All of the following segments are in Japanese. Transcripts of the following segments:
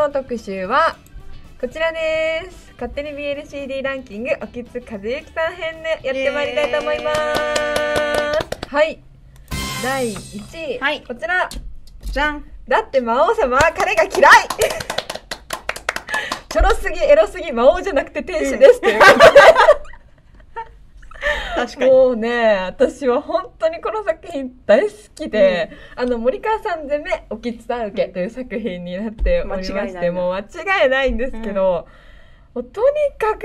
の特集はこちらです。勝手に BLCD ランキングおきつ和幸さん編でやってまいりたいと思います。はい。第1位、はい。こちら。じゃん。だって魔王様は彼が嫌い。ちょろすぎエロすぎ魔王じゃなくて天使です、ということで。確かにもうね私は本当にこの作品大好きで、あの森川さん攻めおきつさん受けという作品になっておりましてもう間違いないんですけど、もうとにかく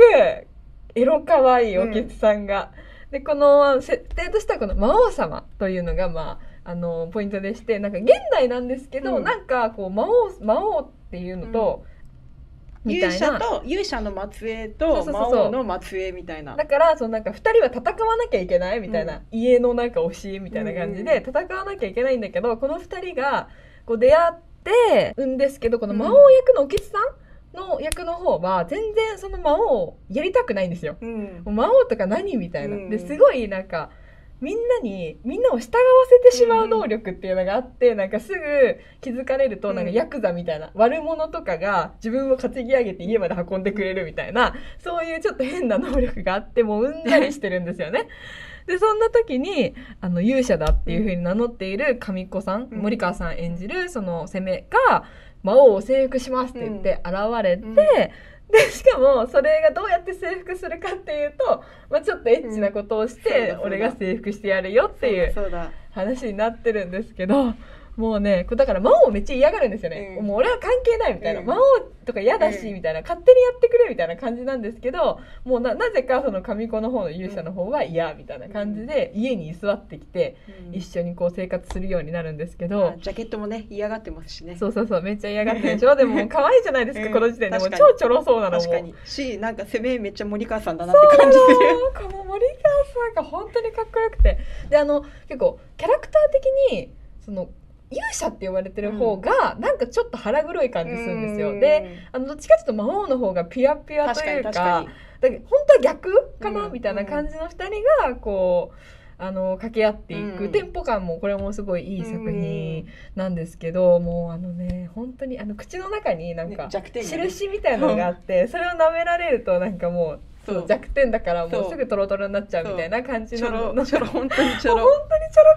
エロ可愛いおきつさんが、でこの設定としてはこの魔王様というのがまああのポイントでしてなんか現代なんですけど、うん。なんかこう魔王魔王っていうのと、みた勇いな。者と勇者の末裔と魔王の末裔みたいな。だからそのなんか2人は戦わなきゃいけないみたいな、家のなんか教えみたいな感じで戦わなきゃいけないんだけどこの2人がこう出会ってんですけどこの魔王役のおきつさんの役の方は全然その魔王をやりたくないんですよ。うん。魔王とか何みたいな。うん。ですごいなんかみんなにみんなを従わせてしまう能力っていうのがあって、なんかすぐ気づかれるとうん。なんかヤクザみたいな、悪者とかが自分を担ぎ上げて家まで運んでくれるみたいなそういうちょっと変な能力があってもううんざりしてるんですよね。でそんな時にあの勇者だっていう風に名乗っている神子さん、うん。森川さん演じるその攻めが魔王を征服しますって言って現れて、うんでしかもそれがどうやって征服するかっていうと、まあ、ちょっとエッチなことをして俺が征服してやるよっていう話になってるんですけどもうねだから魔王めっちゃ嫌がるんですよね、うん。もう俺は関係ないみたいな、うん。魔王とか嫌だしうん。みたいな。勝手にやってくれみたいな感じなんですけどもうななぜかその神子の方の勇者の方は嫌みたいな感じで家に居座ってきてうん。一緒にこう生活するようになるんですけあど。ジャケットもね嫌がってますしね。そうそうそうめっちゃ嫌がってるでしょ。でも可愛いじゃないですか、うん。この時点で。もう超ちょろそうなのも確かに。しなんか攻めめっちゃ森川さんだなって感じす。る森川さんが本当にかっこよくて。であの結構キャラクター的にその勇者って呼ばれてる方が、なんかちょっと腹黒い感じするんですよ、であのどっちかっていうと魔王の方がピュアピュアというか確かにだ本当は逆かな、うんみたいな感じの2人がこうあの掛け合っていく、うん。テンポ感もこれもすごいいい作品なんですけど、もうあのね本当にあの口の中になんか印みたいなのがあって、それを舐められるとなんかもうそう。弱点だからもそううすぐトロトロになっちゃうみたいな感じの本当に本ろ当にちょろ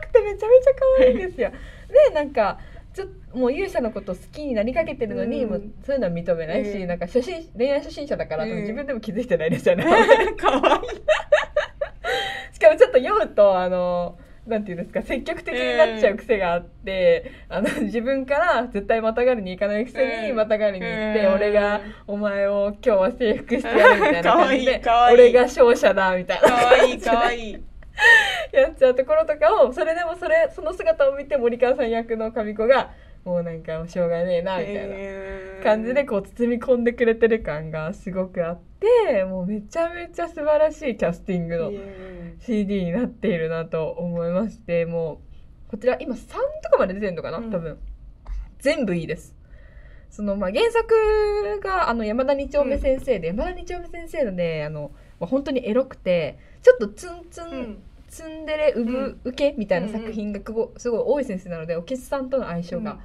くてめちゃめちゃ可愛いんですよ。でなんかちょもう勇者のこと好きになりかけてるのに、うん。もうそういうのは認めないし、うん。なんか初心恋愛初心者だから、多分うん。自分でも気づいてないですよね。かわい。い しかもちょっと酔うとあのなんていうんですか積極的になっちゃう癖があって、あの自分から絶対またがりに行かないくせにうん。またがりに行って、うん。俺がお前を今日は征服してやるみたいな感じで 俺が勝者だみたいな。かわいいかわいい やっちゃうところとかをそれでもそれその姿を見て森川さん役の神子がもうなんかしょうがねえなみたいな。感じでこう包み込んでくれてる感がすごくあってもうめちゃめちゃ素晴らしいキャスティングの CD になっているなと思いましてもうこちら今3とかまで出てるのかな、うん。多分。全部いいです。そのまあ原作があの山田二丁目先生で、山田二丁目先生のねあの、まあ、本当にエロくてちょっとツンツン、うんツンデレウブうん。受けみたいな作品がすごすごい多い先生なのでおけつさんとの相性が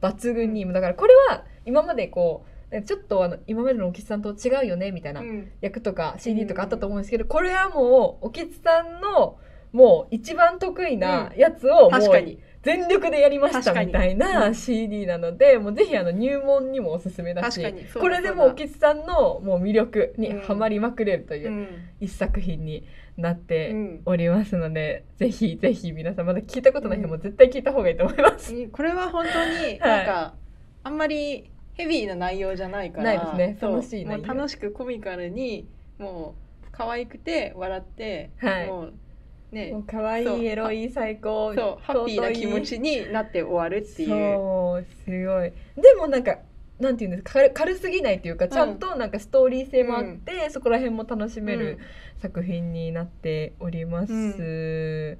抜群に、だからこれは今までこうちょっとあの今までのおけつさんと違うよねみたいなうん。役とか CD とかあったと思うんですけど、これはもうおけつさんのもう一番得意なやつをもう確かに全力でやりましたみたいうなん CD なので、もうぜひあの入門にもおすすめだしこれでもおけつさんのもう魅力にはまりまくれるといううん。一作品になってうん。おりますので、ぜひぜひ皆さんまだ聞いたことない人も絶対聞いた方がいいと思います。これは本当になんか、あんまりヘビーな内容じゃないからないですね。楽しい楽しくコミカルにもう可愛くて笑って、はい。もうね。もう可愛いエロい最高。そう。ハッピーな気持ちになって終わるっていう。そうすごい。でもなんかなんていうんですか軽軽すぎないっていうかちゃんとなんかストーリー性もあって、そこら辺も楽しめる作品になっております、う